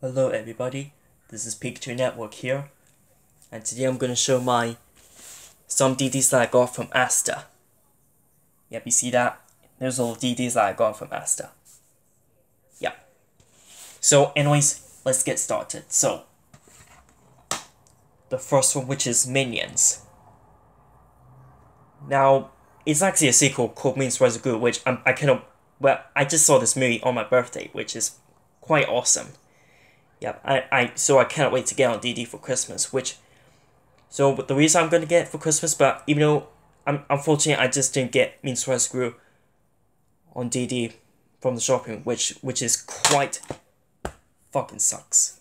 Hello everybody, this is Pikachu Network here, and today I'm gonna show my some DDs that I got from Asda. Yep, you see that? There's all DDs that I got from Asda. Yep. So anyways, let's get started. So, the first one which is Minions. Now, it's actually a sequel called Minions Rise of Gru, which I'm, I kind of, well, I just saw this movie on my birthday, which is quite awesome. Yep, I, I so I cannot wait to get on DD for Christmas, which so the reason I'm gonna get for Christmas, but even though I'm unfortunately I just didn't get Minions Rise Gru on DD from the shopping, which which is quite fucking sucks.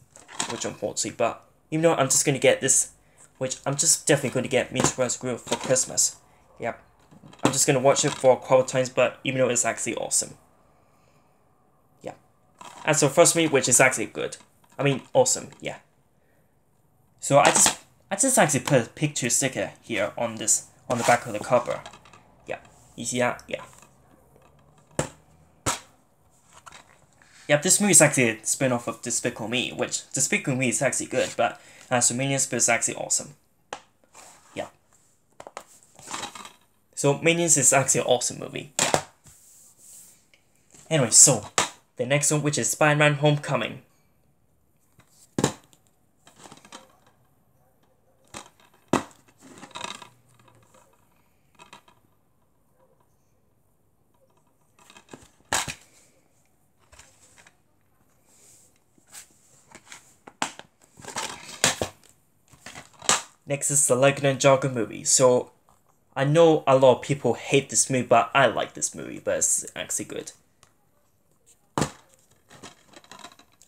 Which unfortunately, but even though I'm just gonna get this which I'm just definitely gonna get Minions Rise Gru for Christmas. Yep. I'm just gonna watch it for a couple times, but even though it's actually awesome. Yeah. And so first me, which is actually good. I mean, awesome, yeah. So I just, I just actually put a picture sticker here on this, on the back of the cover. Yeah, you see that? Yeah. Yeah, this movie is actually a spin-off of Despicable Me, which Despicable Me is actually good, but as uh, Minions is actually awesome. Yeah. So Minions is actually an awesome movie. Anyway, so the next one, which is Spider-Man Homecoming. Next is the Lego Ninjago movie. So I know a lot of people hate this movie, but I like this movie, but it's actually good.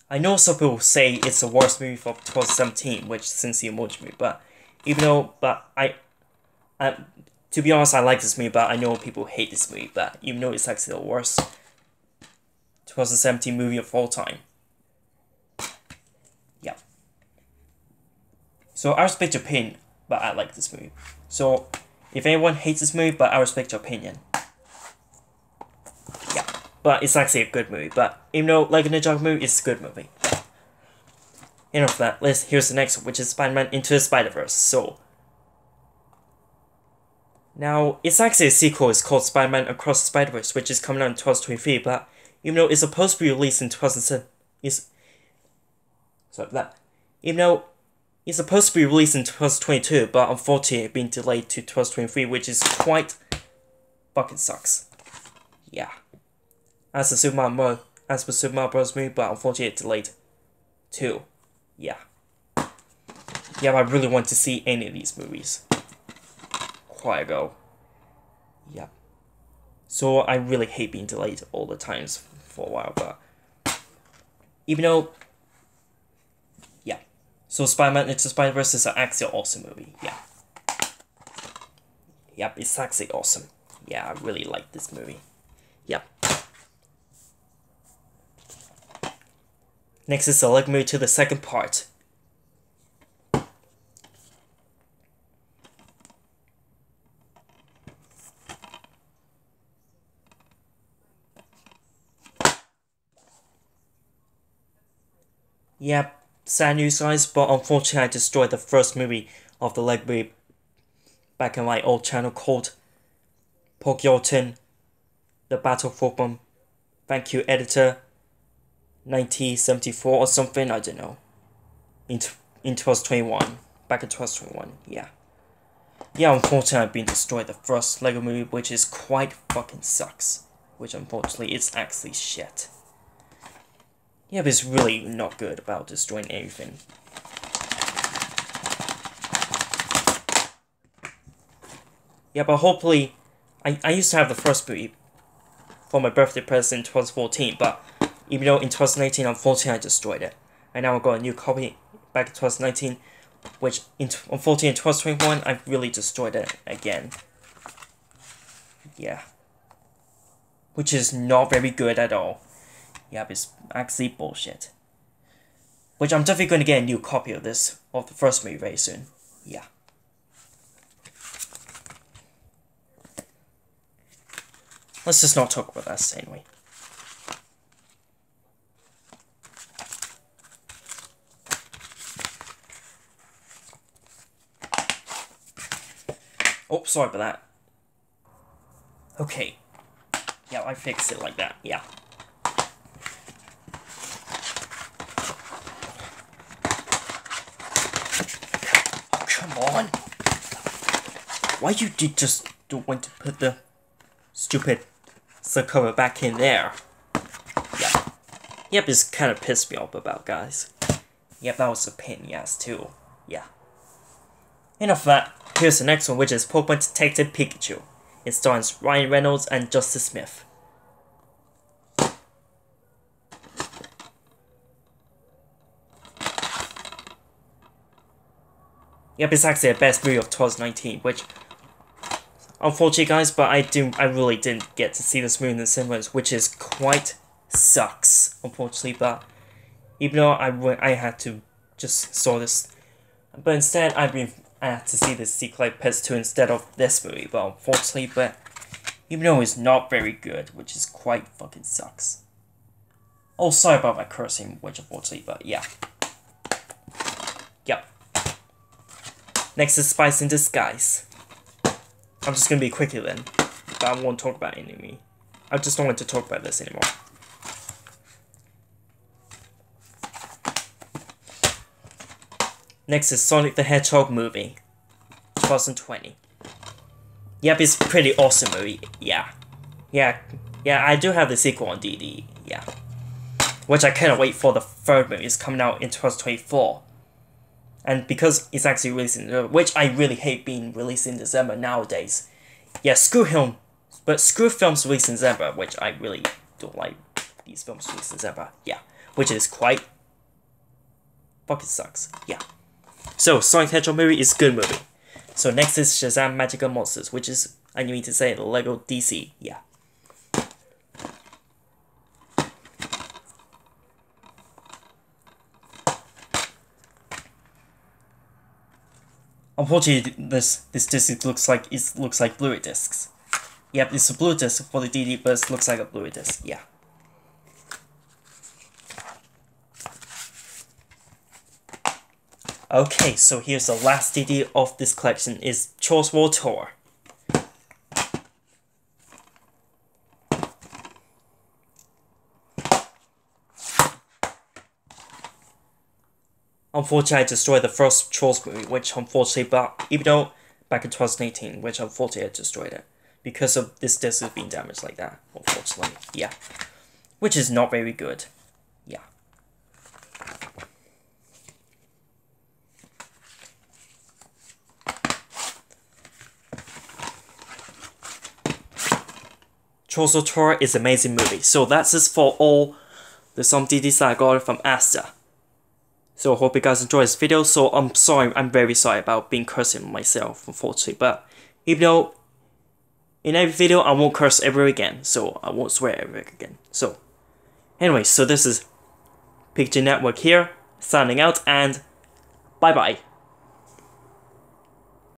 I know some people say it's the worst movie for 2017, which since the emoji movie, but even though, but I, I, to be honest, I like this movie, but I know people hate this movie, but even though it's actually the worst 2017 movie of all time. So I respect your opinion, but I like this movie. So if anyone hates this movie, but I respect your opinion. Yeah, but it's actually a good movie. But even though like a Ninjago movie, it's a good movie. Enough of that. Let's here's the next one, which is Spider-Man Into the Spider-Verse. So now it's actually a sequel. It's called Spider-Man Across the Spider-Verse, which is coming out in 2023. But even though it's supposed to be released in 2007, is so that even though it's supposed to be released in 2022, but unfortunately it's been delayed to 2023, which is quite fucking sucks. Yeah. As the Super Mario, as the Super Mario Bros. movie, but unfortunately it's delayed too. Yeah. Yeah, I really want to see any of these movies. Quite ago. Yeah. So I really hate being delayed all the times for a while, but even though so Spider-Man Into Spider-Verse is an actually awesome movie. Yeah. Yep, it's actually awesome. Yeah, I really like this movie. Yep. Next is select me to the second part. Yep, sad news guys, but unfortunately I destroyed the first movie of the leg back in my old channel called Pokyoten, The Battle Football. Thank you editor 1974 or something, I don't know. In, in 2021. Back in 2021, yeah. Yeah, unfortunately I've been destroyed the first Lego movie, which is quite fucking sucks. Which unfortunately is actually shit. Yeah, but it's really not good about destroying everything. Yeah, but hopefully, I, I used to have the first movie for my birthday present in 2014, but even though in 2019, unfortunately, I destroyed it. And now I got a new copy back in 2019, which in unfortunately in 2021, I really destroyed it again. Yeah. Which is not very good at all. Yep, it's actually bullshit. Which I'm definitely going to get a new copy of this, of the first movie very soon. Yeah. Let's just not talk about that anyway. Oh, sorry about that. Okay. Yeah, I fixed it like that. Yeah. Why you did just don't want to put the stupid cover back in there? Yep. Yep, it's kind of pissed me off about, guys. Yep, that was a pain in the ass too. Yeah. Enough of that. Here's the next one, which is Pokemon Detective Pikachu. It stars Ryan Reynolds and Justice Smith. Yep, it's actually the best movie of 2019, which unfortunately guys, but I do I really didn't get to see this movie in the cinemas, which is quite sucks, unfortunately, but even though I, I had to just saw this, but instead I've been I had to see the Secret Pets 2 instead of this movie, but unfortunately, but even though it's not very good, which is quite fucking sucks. Oh, sorry about my cursing, which unfortunately, but yeah. Yep. Next is Spies in Disguise. I'm just gonna be quicker then, but I won't talk about enemy. I just don't want to talk about this anymore. Next is Sonic the Hedgehog movie, 2020. Yep, it's pretty awesome movie. Yeah, yeah, yeah. I do have the sequel on DD. Yeah, which I cannot wait for the third movie. It's coming out in 2024. And because it's actually released in December, uh, which I really hate being released in December nowadays. Yeah, screw him. But screw films released in December, which I really don't like these films released in December. Yeah, which is quite fucking sucks. Yeah. So, Sonic Hedgehog movie is good movie. So next is Shazam Magical Monsters, which is, I need to say, Lego DC, yeah. Unfortunately, this this disc looks like it looks like Blu-ray discs. Yep, it's a blue disc for the DD, but it looks like a Blu-ray disc. Yeah. Okay, so here's the last DD of this collection is Trolls World Tour. Unfortunately, I destroyed the first Trolls movie, which unfortunately, but even though back in 2018, which unfortunately I destroyed it because of this disc being damaged like that. Unfortunately, yeah, which is not very good. Yeah. World Tour is amazing movie. So that's just for all the some DDs that I got from Asda. So I hope you guys enjoy this video. So I'm sorry, I'm very sorry about being cursing myself, unfortunately. But even though in every video I won't curse ever again, so I won't swear ever again. So anyway, so this is Pikachu Network here, signing out, and bye bye.